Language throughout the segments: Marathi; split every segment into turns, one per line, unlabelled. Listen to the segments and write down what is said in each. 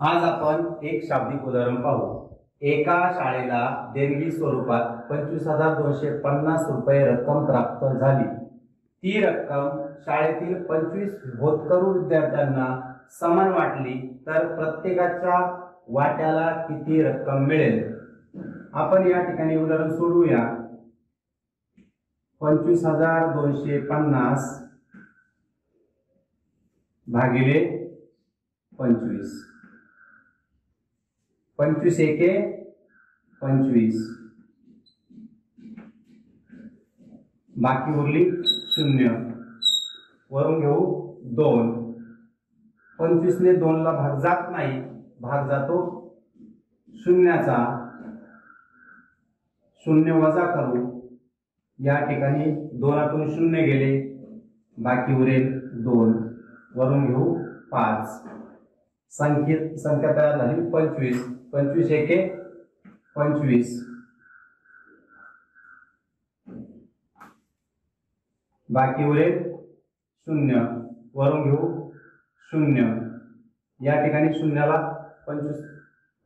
आज आपण एक शाब्दिक उदाहरण पाहू. एका शाळेला देणगी स्वरूपात पंचवीस हजार दोनशे पन्नास रुपये रक्कम प्राप्त झाली. ती रक्कम शाळेतील पंचवीस होतकरू विद्यार्थ्यांना समान वाटली तर प्रत्येकाच्या वाट्याला किती रक्कम मिळेल? आपण या ठिकाणी उदाहरण सोडवूया. पंचवीस हजार दोनशे पन्नास भागिले पंचवीस. पंचवीस एके पंचवीस. बाकी उरली शून्य. वरून घेऊ दोन. पंचवीसने दोनला भाग जात नाही भाग जातो शून्याचा. शून्य वजा करू. या ठिकाणी दोनातून शून्य गेले बाकी उरेल दोन. वरून घेऊ पाच. संख्येत संख्या तयार झाली. पंचवीस. पंचवीस एके पंचवीस. बाकी उरेल शून्य. वरून घेऊ शून्य. या ठिकाणी शून्याला पंचवीस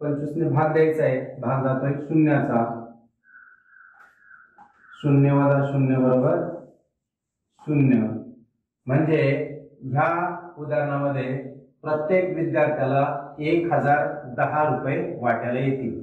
पंचवीसने भाग द्यायचा आहे. भाग जातोय शून्याचा. शून्य वजा शून्य बरोबर शून्य. म्हणजे ह्या उदाहरणामध्ये प्रत्येक विद्यार्थ्याला एक हजार दहा रुपये वाट्याला येतील.